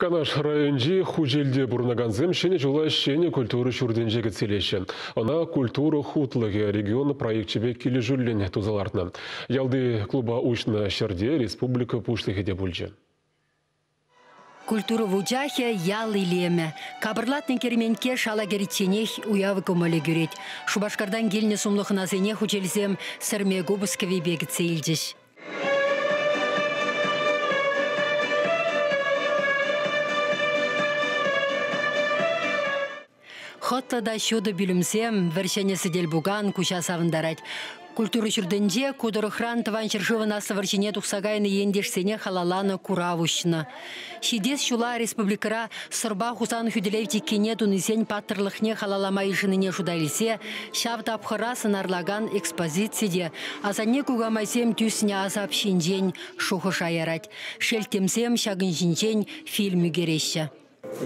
Канаш районжи хужелде бурнаганзым шене жула шене культура шурденже кецелеші. Она культура хутлығы регион проектчебе келі жүллен тузалартына. Ялды клуба учна шерде республика пуштығы де бүлжі. Культура вуджахе ял илеме. Кабырлатны керменке шала керетченех уявы көмөлі көрет. Шубашкардан келіне сумлықына зене хучелзем сірме бегітсе илдіш. Хотта да шуды білімсем, вершенесі дел буган куша савындарать. Культура жүрдінде кудырыхран тыван чыршывына саварчине тухсагайны ендешсене халаланы куравушна. Шидес шула республикара сырба хусан хүделев тиккене тунисен паттырлыхне халалама ишыныне шудайлисе, шав тапхыра сынарлаган экспозицияде, азане кугамайсем тюсне азап шинжен шухы шаярать. Шелтемсем шагын шинжен фильмі.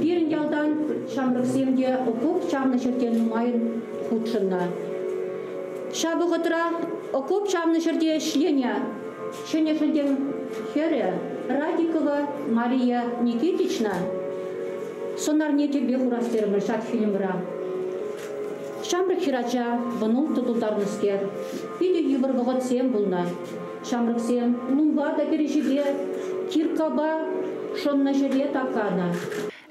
Бирин ялдан шамрыксемде окоп чамны шерген нумайын худшынна. Шабы ғытыра окоп чамны жерде шленя. Шене шелден хере Радикова Мария Никитична. Сонар не тебе хурастермы шат фильмра. Шамрык хирача бұның тұтылдарныскер. Биде юбір бұғыт сем бұлна. Шамрык сем лумба да керешіге киркаба шонна жере такана.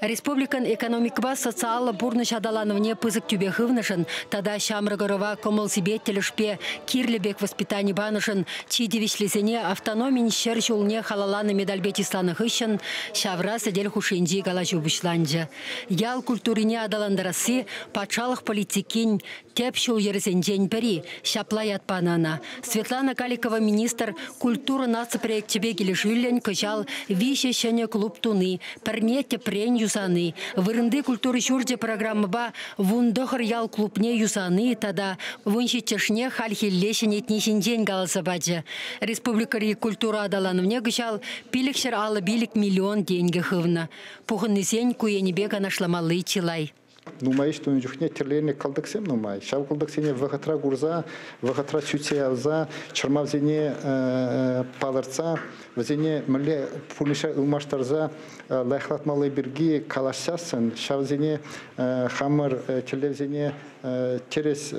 Республикан экономикба социалы бурны шадаланывне пызык тюбехывнышын, тада шамрыгырова комыл себе телешпе кирлебек воспитание банышын, чидевишлесене автономин шер жолне халаланы медальбет исланы хыщын, шавра сәдел хушинжи гала жубышланжы. Ял культурине адаландарасы, патшалық политикин, теп шул ерзенжен пери, шапла ятпанана. Светлана Каликова министр культура наци проектебе келешүлен кыжал вище шене клуб туны, пермете прен юсаны. Вырынды культуры шурде программаба вундохыр ял клубне юсаны, тада вунши чешне хальхиллешен этнишинжен галаса баджы. Республикари культура адаланывне кыжал пилікшір алы билік миллион деньги хывна. Пухыннысен куенебе ганашламалы чилай. Нумай что нюхне терлерне калдыксем нумай. Шав калдыксене вахатра гурза вахатра чуце алза чарма взене палырца взене мле пулиша илмаштарза лайхлатмалы бирги калашсасын шав зене хамыр телевзене через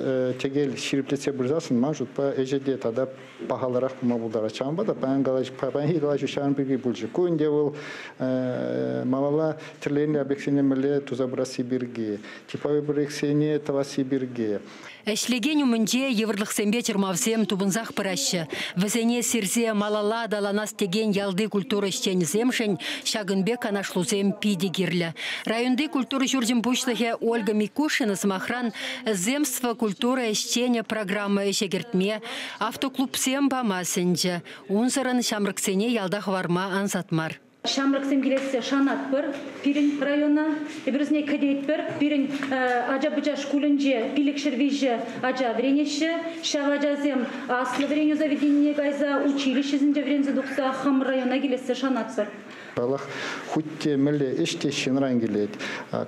тегел шириплесе бурзасын мажут па эжеде тада пахаларах бума булдара чамба да пан галаш пан хи галаш шан бирги булжы кунде был малала терлерне абексене мле тузабраси бирги. Типовой брексене таваси бирги Әшлеген умынже еврлық сәмбе чырмавсем тубынзақ пыращы. Візене сирзе малала даланас теген ялды культура земшін шагынбек анашлузем пиди гирлі. Районды культура жүрдім бұшлығы Ольга Микушина смахран земство культура эщене программа эшегертме автоклуб сем бамасынжы. Унзырын шамрыксене ялдақ варма ансатмар. Шамрыксем келесе шанат бір, пирин района, бірізіне кәдет бір, пирин ажа бұжа шкулінже, пилік шырвежі ажа вренеші, шав ажазем аслы вреню заведение гайза училищезінде врензі дұқса хам района келесе шанат бір. Аллах хутте мэле эште шинран келет.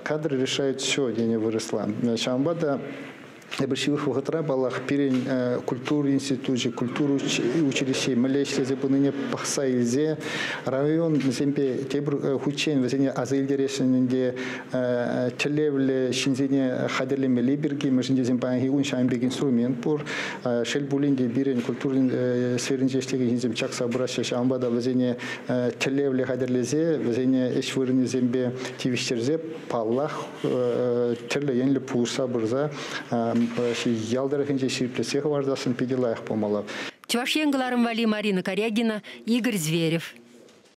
Кадры решают все, где не выросла. Шамбада Эбершивых вахатра балах пирен культура институте, культура училище, малейшие забуныне пахса илзе, район земпе тебр хучен, везене азайлдерешенінде телевле шинзене хадерле мелиберги, межінде хигун шайнбек инструмент пур, шел булинде бирен культура сферинже штеге хинзем чакса браша шамбада везене телевле хадерлезе, везене эшвырыне зембе тивиштерзе, паллах терле енле пуса бұрза, Чувашьенгыларым Вали Марина Корягина, Игорь Зверев.